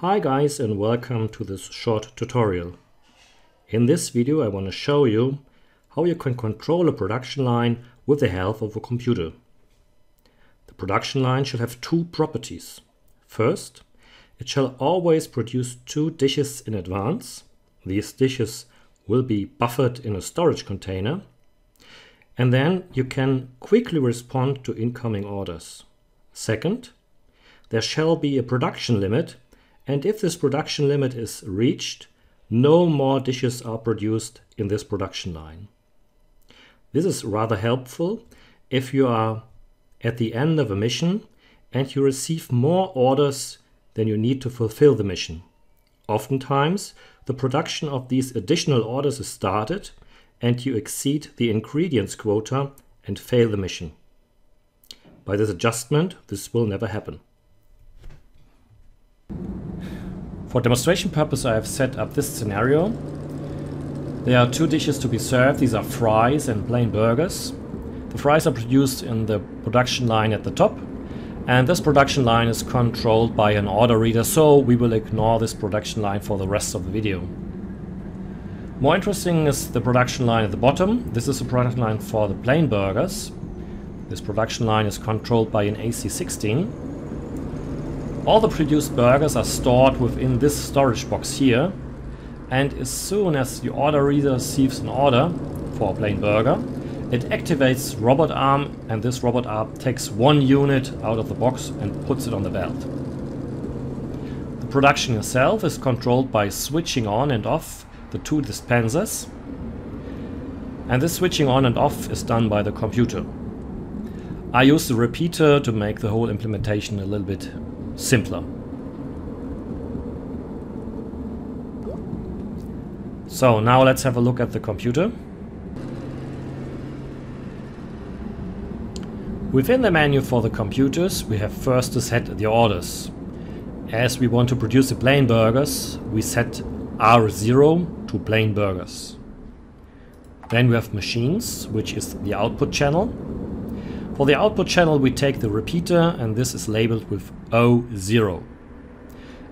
Hi guys and welcome to this short tutorial. In this video I want to show you how you can control a production line with the help of a computer. The production line shall have two properties. First, it shall always produce two dishes in advance. These dishes will be buffered in a storage container. And then you can quickly respond to incoming orders. Second, there shall be a production limit and if this production limit is reached, no more dishes are produced in this production line. This is rather helpful if you are at the end of a mission and you receive more orders than you need to fulfill the mission. Oftentimes, the production of these additional orders is started and you exceed the ingredients quota and fail the mission. By this adjustment, this will never happen. For demonstration purpose I have set up this scenario. There are two dishes to be served. These are fries and plain burgers. The fries are produced in the production line at the top and this production line is controlled by an order reader so we will ignore this production line for the rest of the video. More interesting is the production line at the bottom. This is a production line for the plain burgers. This production line is controlled by an AC16 all the produced burgers are stored within this storage box here. And as soon as the order reader receives an order for a plain burger, it activates robot arm and this robot arm takes one unit out of the box and puts it on the belt. The production itself is controlled by switching on and off the two dispensers. And this switching on and off is done by the computer. I use the repeater to make the whole implementation a little bit simpler. So now let's have a look at the computer. Within the menu for the computers, we have first to set the orders. As we want to produce the plain burgers, we set R0 to plain burgers. Then we have machines, which is the output channel. For the output channel we take the repeater and this is labeled with O0.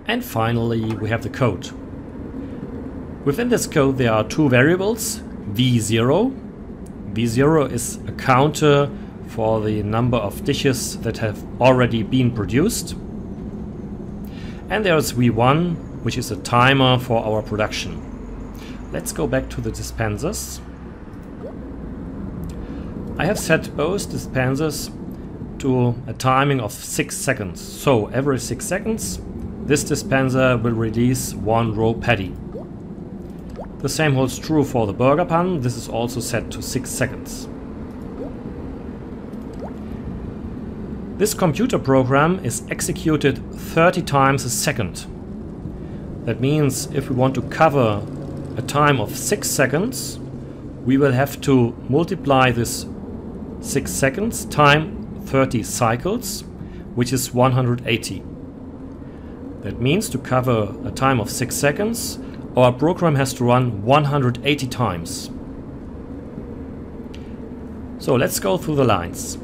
And finally we have the code. Within this code there are two variables, V0. V0 is a counter for the number of dishes that have already been produced. And there's V1, which is a timer for our production. Let's go back to the dispensers. I have set both dispensers to a timing of 6 seconds. So every 6 seconds this dispenser will release one row patty. The same holds true for the burger pan. This is also set to 6 seconds. This computer program is executed 30 times a second. That means if we want to cover a time of 6 seconds, we will have to multiply this 6 seconds time 30 cycles, which is 180. That means to cover a time of 6 seconds, our program has to run 180 times. So let's go through the lines.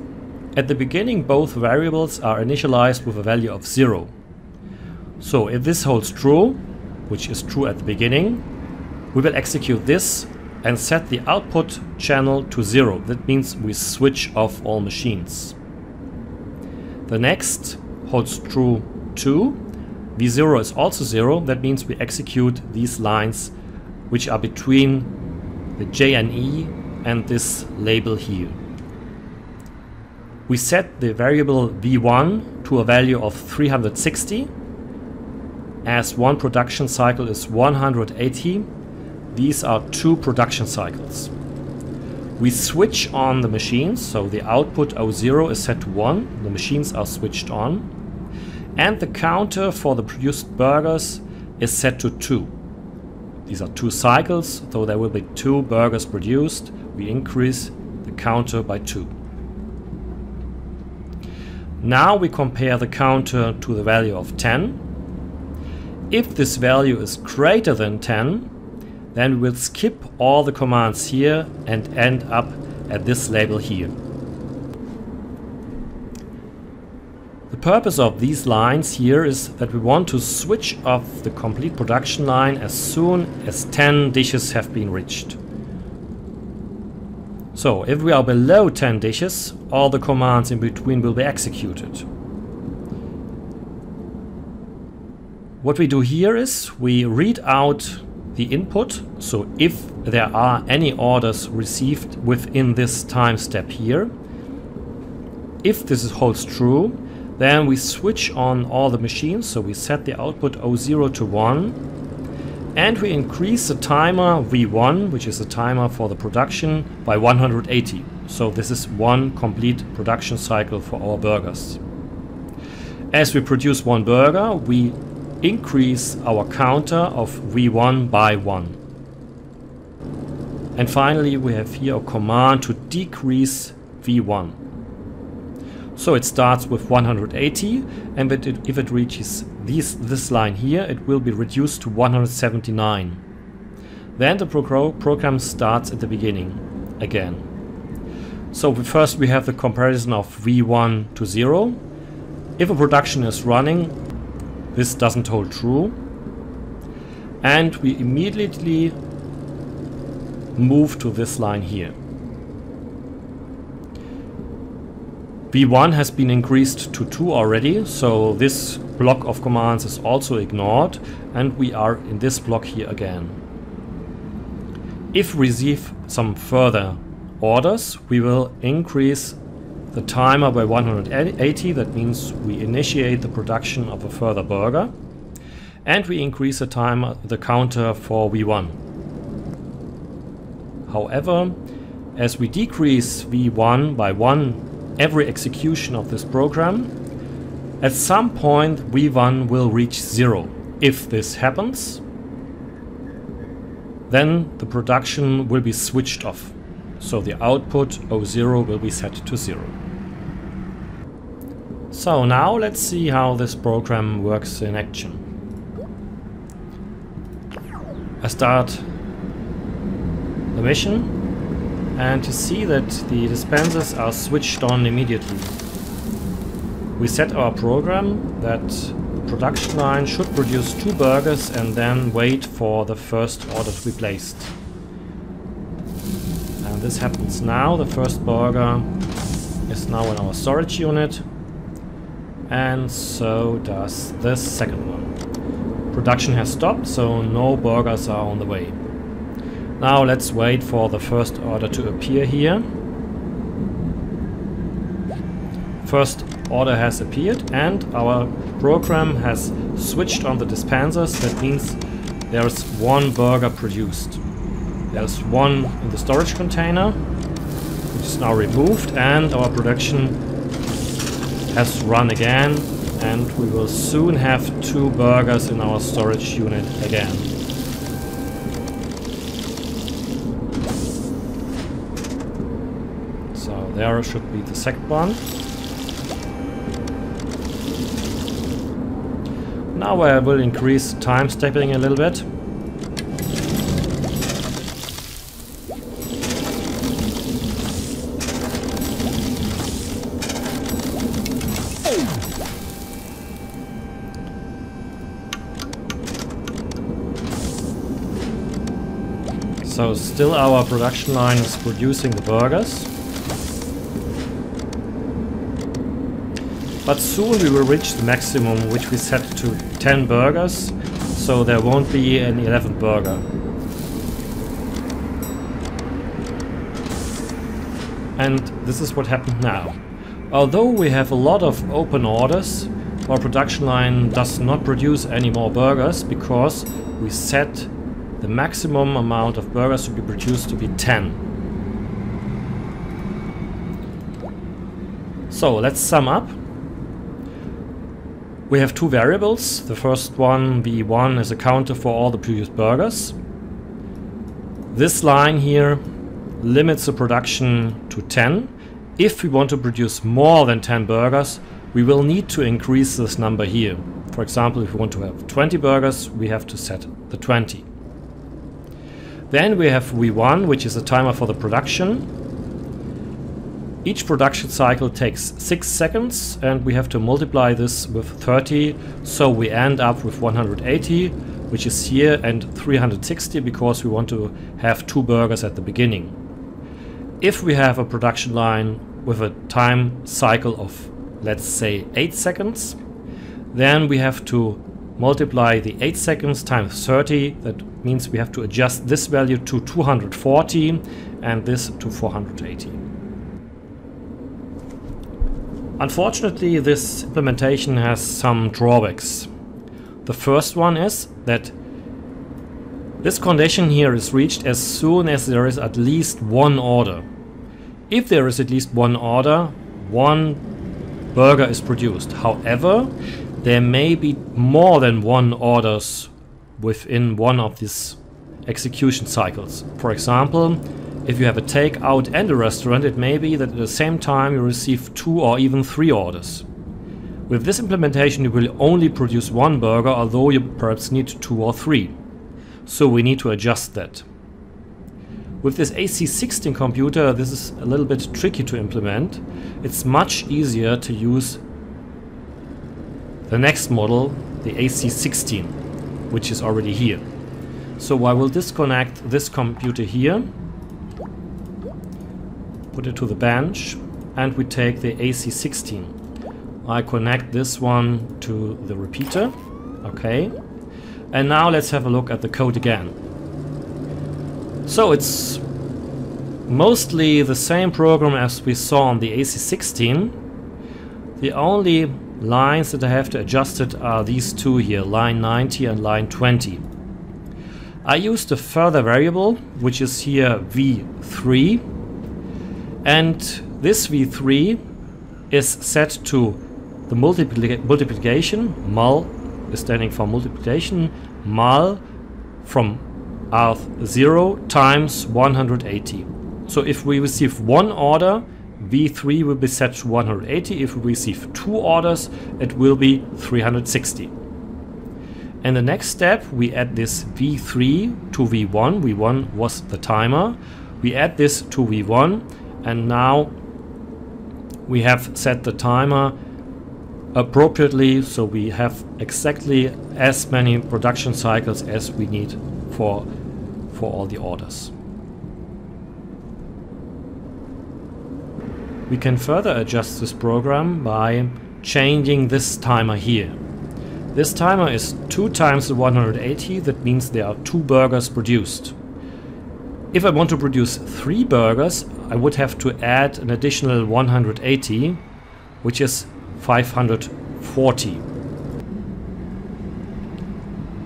At the beginning both variables are initialized with a value of 0. So if this holds true, which is true at the beginning, we will execute this and set the output channel to zero. That means we switch off all machines. The next holds true too. V0 is also zero. That means we execute these lines which are between the J and E and this label here. We set the variable V1 to a value of 360 as one production cycle is 180 these are two production cycles. We switch on the machines, so the output O0 is set to 1, the machines are switched on, and the counter for the produced burgers is set to 2. These are two cycles, though there will be two burgers produced, we increase the counter by 2. Now we compare the counter to the value of 10. If this value is greater than 10, then we'll skip all the commands here and end up at this label here. The purpose of these lines here is that we want to switch off the complete production line as soon as 10 dishes have been reached. So if we are below 10 dishes, all the commands in between will be executed. What we do here is we read out the input, so if there are any orders received within this time step here. If this holds true, then we switch on all the machines, so we set the output O0 to 1 and we increase the timer V1, which is the timer for the production, by 180. So this is one complete production cycle for our burgers. As we produce one burger, we increase our counter of V1 by 1. And finally we have here a command to decrease V1. So it starts with 180 and it, if it reaches this, this line here it will be reduced to 179. Then the pro program starts at the beginning again. So first we have the comparison of V1 to 0. If a production is running, this doesn't hold true. And we immediately move to this line here. V1 has been increased to 2 already, so this block of commands is also ignored and we are in this block here again. If we receive some further orders, we will increase the timer by 180, that means we initiate the production of a further burger and we increase the timer, the counter for V1. However, as we decrease V1 by 1 every execution of this program, at some point V1 will reach zero. If this happens, then the production will be switched off. So the output O0 will be set to zero. So now let's see how this program works in action. I start the mission and to see that the dispensers are switched on immediately. We set our program that the production line should produce two burgers and then wait for the first order to be placed. This happens now. The first burger is now in our storage unit and so does the second one. Production has stopped, so no burgers are on the way. Now let's wait for the first order to appear here. First order has appeared and our program has switched on the dispensers. That means there's one burger produced. There's one in the storage container, which is now removed, and our production has run again, and we will soon have two burgers in our storage unit again. So there should be the second one. Now I will increase time stepping a little bit. Still our production line is producing the burgers. But soon we will reach the maximum which we set to 10 burgers, so there won't be an 11th burger. And this is what happened now. Although we have a lot of open orders, our production line does not produce any more burgers because we set the maximum amount of burgers to be produced to be 10. So let's sum up. We have two variables. The first one, V1, is a counter for all the previous burgers. This line here limits the production to 10. If we want to produce more than 10 burgers, we will need to increase this number here. For example, if we want to have 20 burgers, we have to set the 20. Then we have V1, which is a timer for the production. Each production cycle takes 6 seconds and we have to multiply this with 30 so we end up with 180 which is here and 360 because we want to have two burgers at the beginning. If we have a production line with a time cycle of let's say 8 seconds then we have to multiply the 8 seconds times 30 that means we have to adjust this value to 240 and this to 480. Unfortunately, this implementation has some drawbacks. The first one is that this condition here is reached as soon as there is at least one order. If there is at least one order, one burger is produced. However, there may be more than one orders within one of these execution cycles. For example, if you have a takeout and a restaurant, it may be that at the same time you receive two or even three orders. With this implementation you will only produce one burger, although you perhaps need two or three. So we need to adjust that. With this AC16 computer this is a little bit tricky to implement. It's much easier to use the next model, the AC16, which is already here. So I will disconnect this computer here put it to the bench, and we take the AC16. I connect this one to the repeater. Okay. And now let's have a look at the code again. So it's mostly the same program as we saw on the AC16. The only lines that I have to adjust it are these two here, line 90 and line 20. I used a further variable, which is here v3, and this v3 is set to the multiplica multiplication, mul is standing for multiplication, mul from R0 times 180. So if we receive one order, V3 will be set to 180. If we receive two orders, it will be 360. And the next step, we add this V3 to V1. V1 was the timer. We add this to V1 and now we have set the timer appropriately so we have exactly as many production cycles as we need for for all the orders. We can further adjust this program by changing this timer here. This timer is 2 times the 180, that means there are 2 burgers produced. If I want to produce 3 burgers, I would have to add an additional 180, which is 540.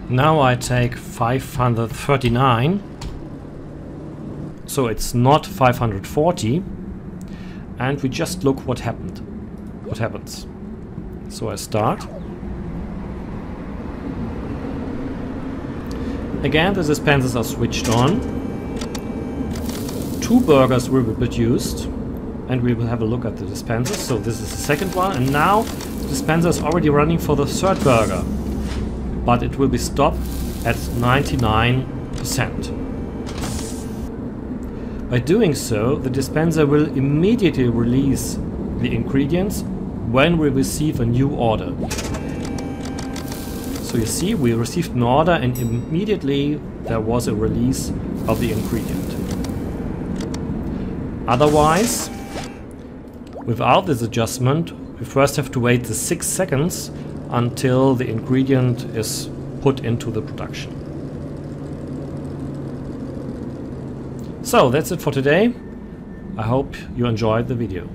Now I take 539, so it's not 540, and we just look what happened. What happens. So I start. Again, the dispensers are switched on two burgers will be produced and we will have a look at the dispensers. So this is the second one and now the dispenser is already running for the third burger. But it will be stopped at 99%. By doing so, the dispenser will immediately release the ingredients when we receive a new order. So you see, we received an order and immediately there was a release of the ingredient. Otherwise, without this adjustment, we first have to wait the 6 seconds until the ingredient is put into the production. So that's it for today. I hope you enjoyed the video.